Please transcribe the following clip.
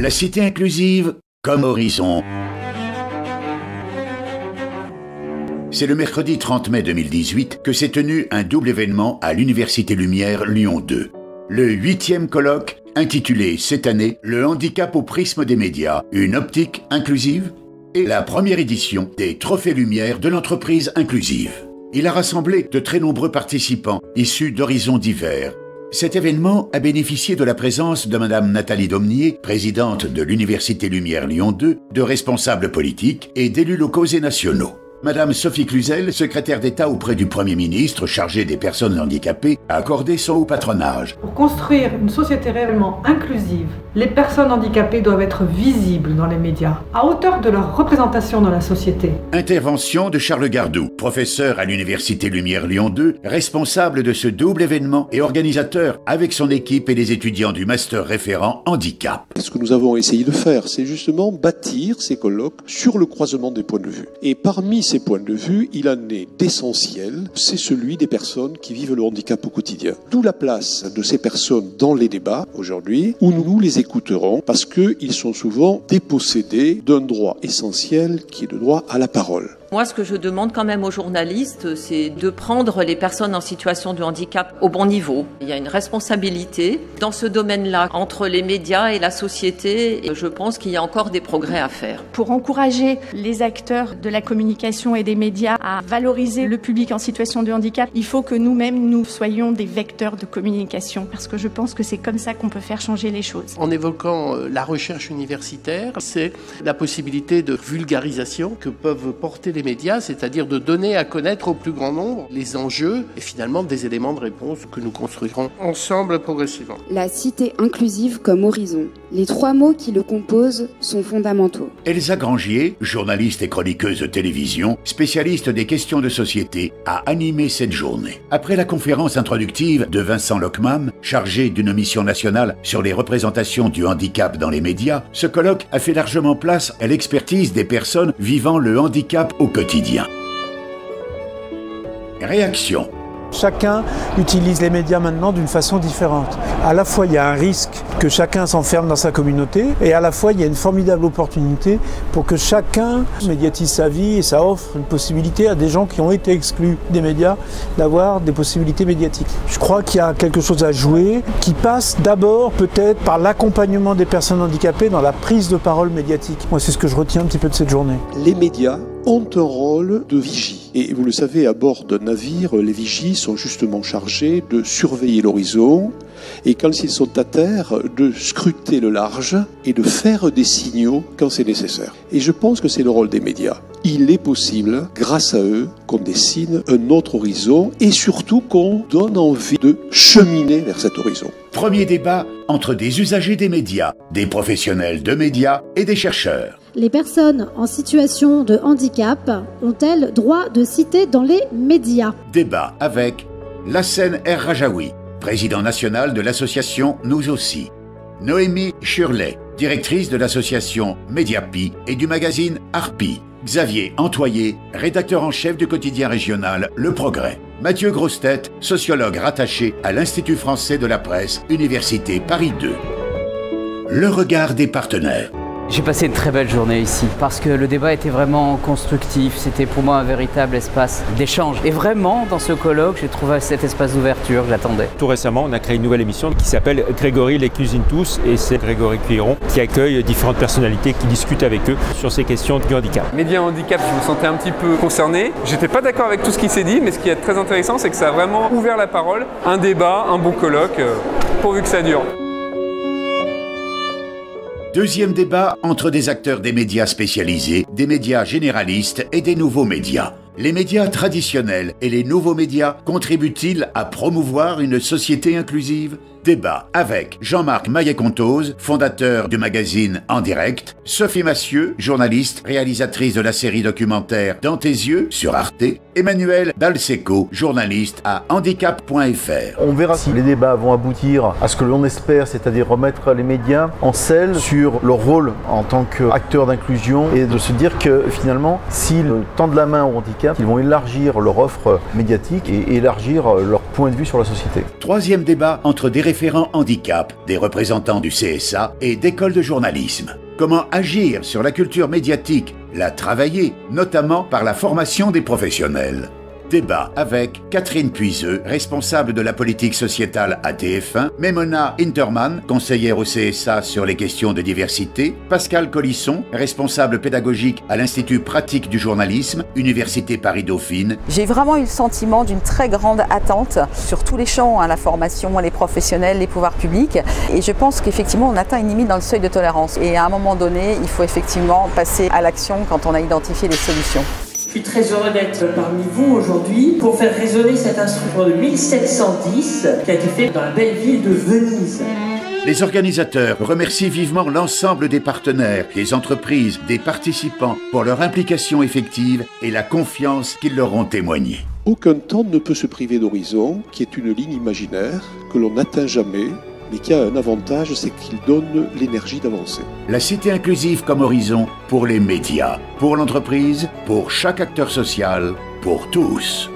La cité inclusive comme horizon. C'est le mercredi 30 mai 2018 que s'est tenu un double événement à l'Université Lumière Lyon 2. Le huitième colloque, intitulé cette année Le handicap au prisme des médias, une optique inclusive, et la première édition des Trophées Lumière de l'entreprise inclusive. Il a rassemblé de très nombreux participants issus d'horizons divers. Cet événement a bénéficié de la présence de Madame Nathalie Domnier, présidente de l'Université Lumière Lyon 2, de responsables politiques et d'élus locaux et nationaux. Madame Sophie Cluzel, secrétaire d'État auprès du Premier ministre chargé des personnes handicapées, a accordé son haut patronage. Pour construire une société réellement inclusive, les personnes handicapées doivent être visibles dans les médias, à hauteur de leur représentation dans la société. Intervention de Charles Gardou, professeur à l'Université Lumière Lyon 2, responsable de ce double événement et organisateur avec son équipe et les étudiants du master référent handicap. Ce que nous avons essayé de faire, c'est justement bâtir ces colloques sur le croisement des points de vue. Et parmi ces points de vue, il en est d'essentiel, c'est celui des personnes qui vivent le handicap au quotidien. D'où la place de ces personnes dans les débats aujourd'hui, où nous les écouterons, parce qu'ils sont souvent dépossédés d'un droit essentiel qui est le droit à la parole. Moi, ce que je demande quand même aux journalistes, c'est de prendre les personnes en situation de handicap au bon niveau. Il y a une responsabilité dans ce domaine-là entre les médias et la société. Et je pense qu'il y a encore des progrès à faire. Pour encourager les acteurs de la communication et des médias à valoriser le public en situation de handicap, il faut que nous-mêmes, nous soyons des vecteurs de communication. Parce que je pense que c'est comme ça qu'on peut faire changer les choses. En évoquant euh, la recherche universitaire, c'est la possibilité de vulgarisation que peuvent porter les médias, c'est-à-dire de donner à connaître au plus grand nombre les enjeux et finalement des éléments de réponse que nous construirons ensemble progressivement. La cité inclusive comme horizon. Les trois mots qui le composent sont fondamentaux. Elsa Grangier, journaliste et chroniqueuse de télévision, spécialiste des questions de société, a animé cette journée. Après la conférence introductive de Vincent Lockman, chargé d'une mission nationale sur les représentations du handicap dans les médias, ce colloque a fait largement place à l'expertise des personnes vivant le handicap au quotidien. Réaction. Chacun utilise les médias maintenant d'une façon différente. À la fois, il y a un risque que chacun s'enferme dans sa communauté, et à la fois, il y a une formidable opportunité pour que chacun médiatise sa vie, et ça offre une possibilité à des gens qui ont été exclus des médias d'avoir des possibilités médiatiques. Je crois qu'il y a quelque chose à jouer qui passe d'abord peut-être par l'accompagnement des personnes handicapées dans la prise de parole médiatique. Moi, c'est ce que je retiens un petit peu de cette journée. Les médias ont un rôle de vigie. Et vous le savez, à bord d'un navire, les vigies sont justement chargés de surveiller l'horizon et quand ils sont à terre, de scruter le large et de faire des signaux quand c'est nécessaire. Et je pense que c'est le rôle des médias. Il est possible, grâce à eux, qu'on dessine un autre horizon et surtout qu'on donne envie de cheminer vers cet horizon. Premier débat entre des usagers des médias, des professionnels de médias et des chercheurs. Les personnes en situation de handicap ont-elles droit de citer dans les médias Débat avec Lassen R. Rajaoui, président national de l'association Nous aussi. Noémie Shirley, directrice de l'association Mediapi et du magazine Harpy. Xavier Antoyer, rédacteur en chef du quotidien régional Le Progrès. Mathieu Grostet, sociologue rattaché à l'Institut français de la presse, Université Paris 2. Le regard des partenaires. J'ai passé une très belle journée ici parce que le débat était vraiment constructif. C'était pour moi un véritable espace d'échange. Et vraiment, dans ce colloque, j'ai trouvé cet espace d'ouverture que j'attendais. Tout récemment, on a créé une nouvelle émission qui s'appelle Grégory les cuisine tous et c'est Grégory Cuiron qui accueille différentes personnalités qui discutent avec eux sur ces questions du handicap. Média handicap, je me sentais un petit peu concerné. J'étais pas d'accord avec tout ce qui s'est dit, mais ce qui est très intéressant, c'est que ça a vraiment ouvert la parole. Un débat, un bon colloque, euh, pourvu que ça dure. Deuxième débat entre des acteurs des médias spécialisés, des médias généralistes et des nouveaux médias. Les médias traditionnels et les nouveaux médias contribuent-ils à promouvoir une société inclusive? Débat avec Jean-Marc Maillet-Contoz, fondateur du magazine En Direct, Sophie Massieu, journaliste, réalisatrice de la série documentaire Dans tes yeux sur Arte, Emmanuel Dalseco, journaliste à handicap.fr. On verra si les débats vont aboutir à ce que l'on espère, c'est-à-dire remettre les médias en selle sur leur rôle en tant qu'acteurs d'inclusion et de se dire que finalement, s'ils tendent la main au handicap, ils vont élargir leur offre médiatique et élargir leur de vue sur la société. Troisième débat entre des référents handicap, des représentants du CSA et d'écoles de journalisme. Comment agir sur la culture médiatique, la travailler, notamment par la formation des professionnels? Débat avec Catherine Puiseux, responsable de la politique sociétale à TF1, Memona Interman, conseillère au CSA sur les questions de diversité, Pascal Colisson, responsable pédagogique à l'Institut pratique du journalisme, Université Paris-Dauphine. J'ai vraiment eu le sentiment d'une très grande attente sur tous les champs, hein, la formation, les professionnels, les pouvoirs publics. Et je pense qu'effectivement, on atteint une limite dans le seuil de tolérance. Et à un moment donné, il faut effectivement passer à l'action quand on a identifié les solutions. Je suis très heureux d'être parmi vous aujourd'hui pour faire résonner cet instrument de 1710 qui a été fait dans la belle ville de Venise. Les organisateurs remercient vivement l'ensemble des partenaires, des entreprises, des participants pour leur implication effective et la confiance qu'ils leur ont témoignée. Aucun temps ne peut se priver d'horizon, qui est une ligne imaginaire que l'on n'atteint jamais, mais qui a un avantage, c'est qu'il donne l'énergie d'avancer. La cité inclusive comme horizon pour les médias, pour l'entreprise, pour chaque acteur social, pour tous.